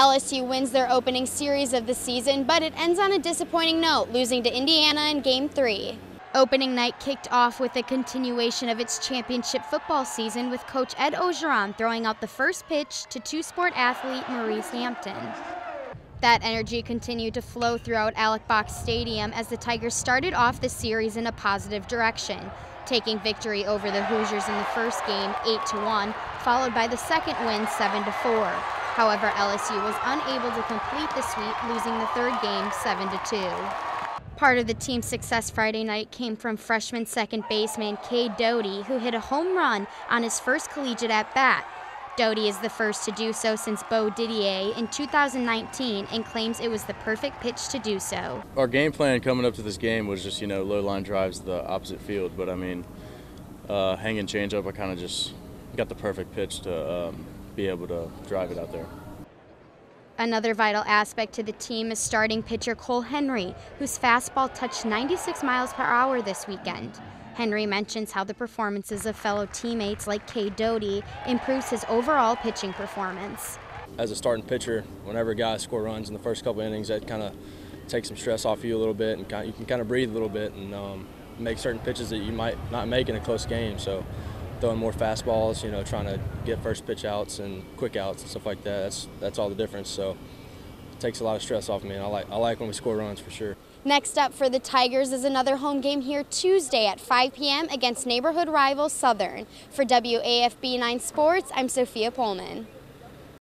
LSU wins their opening series of the season, but it ends on a disappointing note, losing to Indiana in Game 3. Opening night kicked off with a continuation of its championship football season with coach Ed Orgeron throwing out the first pitch to two-sport athlete Maurice Hampton. That energy continued to flow throughout Alex Box Stadium as the Tigers started off the series in a positive direction, taking victory over the Hoosiers in the first game 8-1, followed by the second win 7-4. However, LSU was unable to complete the sweep, losing the third game 7 2. Part of the team's success Friday night came from freshman second baseman Cade Doughty, who hit a home run on his first collegiate at bat. Doughty is the first to do so since Bo Didier in 2019 and claims it was the perfect pitch to do so. Our game plan coming up to this game was just, you know, low line drives to the opposite field, but I mean, uh, hanging changeup, I kind of just got the perfect pitch to um, be able to drive it out there. Another vital aspect to the team is starting pitcher Cole Henry, whose fastball touched 96 miles per hour this weekend. Henry mentions how the performances of fellow teammates like Cade Doughty improves his overall pitching performance. As a starting pitcher, whenever guys score runs in the first couple innings, that kind of takes some stress off you a little bit, and kinda, you can kind of breathe a little bit and um, make certain pitches that you might not make in a close game. So throwing more fastballs, you know, trying to get first pitch outs and quick outs and stuff like that. That's that's all the difference. So it takes a lot of stress off me. And I like I like when we score runs for sure. Next up for the Tigers is another home game here Tuesday at 5 p.m. against neighborhood rival Southern. For WAFB 9 Sports, I'm Sophia Pollman.